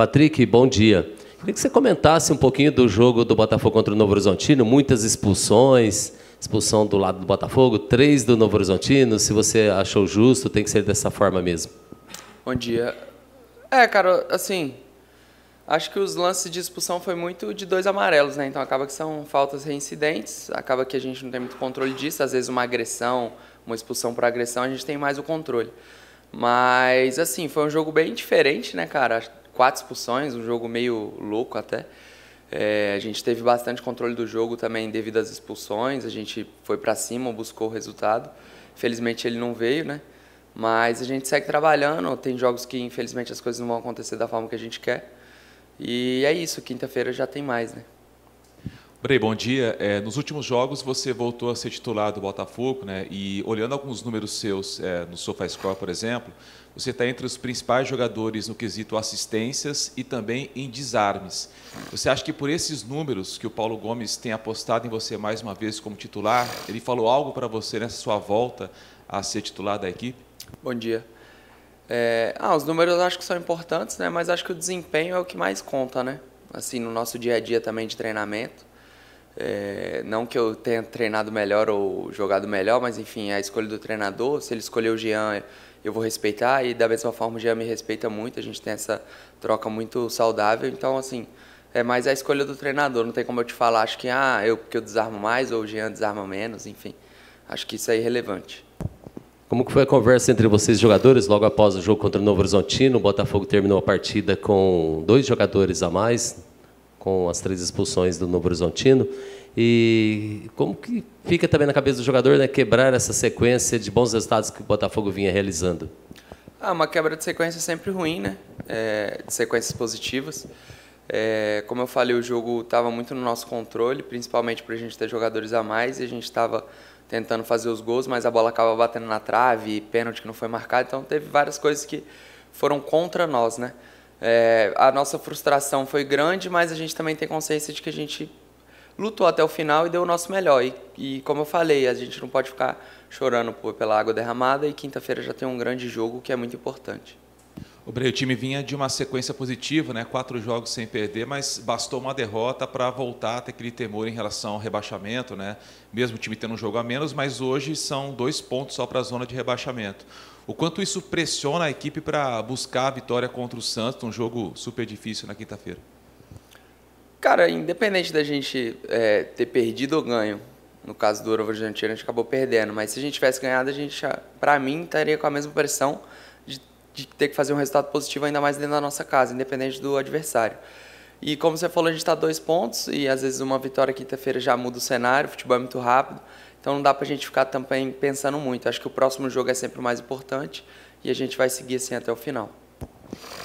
Patrick, bom dia. Queria que você comentasse um pouquinho do jogo do Botafogo contra o Novo Horizontino, muitas expulsões, expulsão do lado do Botafogo, três do Novo Horizontino, se você achou justo, tem que ser dessa forma mesmo. Bom dia. É, cara, assim, acho que os lances de expulsão foi muito de dois amarelos, né? Então acaba que são faltas reincidentes, acaba que a gente não tem muito controle disso, às vezes uma agressão, uma expulsão por agressão, a gente tem mais o controle. Mas, assim, foi um jogo bem diferente, né, cara? Quatro expulsões, um jogo meio louco até. É, a gente teve bastante controle do jogo também devido às expulsões, a gente foi para cima, buscou o resultado. Infelizmente ele não veio, né? Mas a gente segue trabalhando, tem jogos que infelizmente as coisas não vão acontecer da forma que a gente quer. E é isso, quinta-feira já tem mais, né? Brei, bom dia. É, nos últimos jogos você voltou a ser titular do Botafogo, né? E olhando alguns números seus é, no SofaScore, por exemplo, você está entre os principais jogadores no quesito assistências e também em desarmes. Você acha que por esses números que o Paulo Gomes tem apostado em você mais uma vez como titular, ele falou algo para você nessa sua volta a ser titular da equipe? Bom dia. É, ah, os números eu acho que são importantes, né? Mas acho que o desempenho é o que mais conta, né? Assim, no nosso dia a dia também de treinamento. É, não que eu tenha treinado melhor ou jogado melhor, mas enfim, é a escolha do treinador. Se ele escolheu o Jean, eu vou respeitar e da mesma forma o Jean me respeita muito. A gente tem essa troca muito saudável. Então, assim, é mais a escolha do treinador. Não tem como eu te falar, acho que ah, eu porque eu desarmo mais ou o Jean desarma menos, enfim. Acho que isso é irrelevante. Como que foi a conversa entre vocês jogadores logo após o jogo contra o Novo Horizontino? O Botafogo terminou a partida com dois jogadores a mais, com as três expulsões do Novo Horizontino. E como que fica também na cabeça do jogador né, quebrar essa sequência de bons resultados que o Botafogo vinha realizando? Ah, uma quebra de sequência é sempre ruim, né? É, de sequências positivas. É, como eu falei, o jogo estava muito no nosso controle, principalmente para a gente ter jogadores a mais e a gente estava tentando fazer os gols, mas a bola acaba batendo na trave, pênalti que não foi marcado, então teve várias coisas que foram contra nós, né? É, a nossa frustração foi grande, mas a gente também tem consciência de que a gente lutou até o final e deu o nosso melhor. E, e como eu falei, a gente não pode ficar chorando pela água derramada e quinta-feira já tem um grande jogo que é muito importante. O Breu, o time vinha de uma sequência positiva, né? quatro jogos sem perder, mas bastou uma derrota para voltar a ter aquele temor em relação ao rebaixamento, né? mesmo o time tendo um jogo a menos, mas hoje são dois pontos só para a zona de rebaixamento. O quanto isso pressiona a equipe para buscar a vitória contra o Santos, um jogo super difícil na quinta-feira? Cara, independente da gente é, ter perdido ou ganho, no caso do Ouro Argentina, a gente acabou perdendo, mas se a gente tivesse ganhado, a gente, para mim, estaria com a mesma pressão de, de, ter que fazer um resultado positivo ainda mais dentro da nossa casa, independente do adversário. E como você falou, a gente está dois pontos e às vezes uma vitória quinta-feira já muda o cenário, o futebol é muito rápido. Então não dá para a gente ficar também pensando muito. Acho que o próximo jogo é sempre o mais importante e a gente vai seguir assim até o final.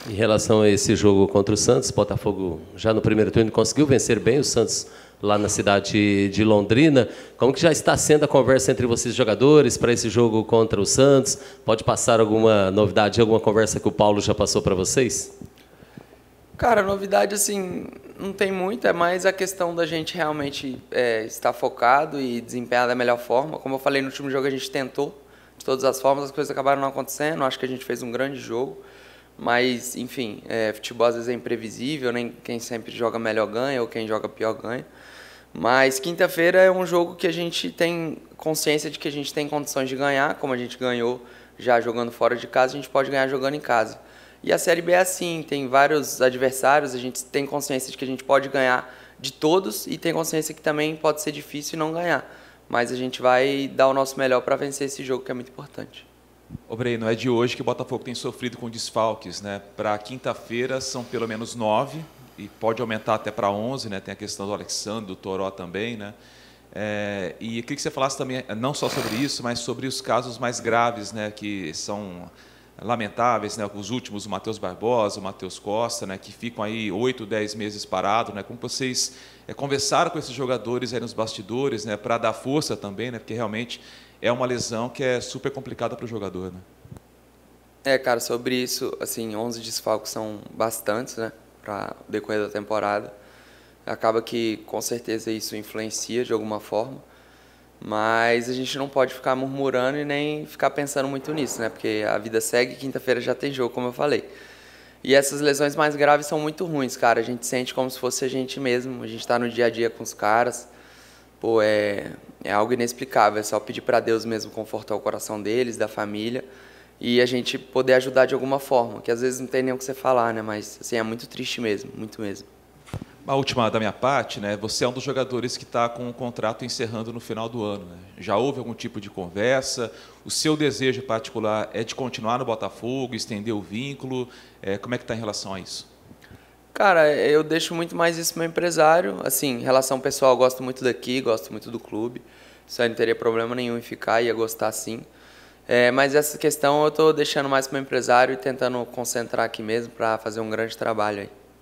Em relação a esse jogo contra o Santos, Botafogo já no primeiro turno conseguiu vencer bem o Santos lá na cidade de Londrina. Como que já está sendo a conversa entre vocês jogadores para esse jogo contra o Santos? Pode passar alguma novidade, alguma conversa que o Paulo já passou para vocês? Cara, novidade assim não tem muito, é mais a questão da gente realmente é, estar focado e desempenhar da melhor forma. Como eu falei no último jogo, a gente tentou de todas as formas, as coisas acabaram não acontecendo. Acho que a gente fez um grande jogo, mas enfim, é, futebol às vezes é imprevisível, nem quem sempre joga melhor ganha ou quem joga pior ganha. Mas quinta-feira é um jogo que a gente tem consciência de que a gente tem condições de ganhar, como a gente ganhou já jogando fora de casa, a gente pode ganhar jogando em casa. E a Série B é assim, tem vários adversários, a gente tem consciência de que a gente pode ganhar de todos e tem consciência que também pode ser difícil não ganhar. Mas a gente vai dar o nosso melhor para vencer esse jogo que é muito importante. Ô Breno, é de hoje que o Botafogo tem sofrido com desfalques, né? Para quinta-feira são pelo menos nove e pode aumentar até para onze, né? Tem a questão do Alexandre, do Toró também, né? É, e eu queria que você falasse também, não só sobre isso, mas sobre os casos mais graves, né? Que são lamentáveis, né, os últimos, o Matheus Barbosa, o Matheus Costa, né, que ficam aí oito, dez meses parados, né, como vocês é, conversaram com esses jogadores aí nos bastidores, né, para dar força também, né, porque realmente é uma lesão que é super complicada para o jogador, né? É, cara, sobre isso, assim, 11 desfalques são bastantes, né, para o decorrer da temporada. Acaba que, com certeza, isso influencia de alguma forma. Mas a gente não pode ficar murmurando e nem ficar pensando muito nisso, né? Porque a vida segue, quinta-feira já tem jogo, como eu falei. E essas lesões mais graves são muito ruins, cara. A gente sente como se fosse a gente mesmo. A gente está no dia a dia com os caras. Pô, é, é algo inexplicável. É só pedir para Deus mesmo confortar o coração deles, da família. E a gente poder ajudar de alguma forma. Que às vezes não tem nem o que você falar, né? Mas, assim, é muito triste mesmo. Muito mesmo. A última da minha parte, né? Você é um dos jogadores que está com o contrato encerrando no final do ano. Né? Já houve algum tipo de conversa? O seu desejo particular é de continuar no Botafogo, estender o vínculo? É, como é que está em relação a isso? Cara, eu deixo muito mais isso meu empresário. Assim, relação pessoal, gosto muito daqui, gosto muito do clube. Isso aí não teria problema nenhum em ficar, ia gostar sim. É, mas essa questão eu estou deixando mais para o empresário e tentando concentrar aqui mesmo para fazer um grande trabalho aí.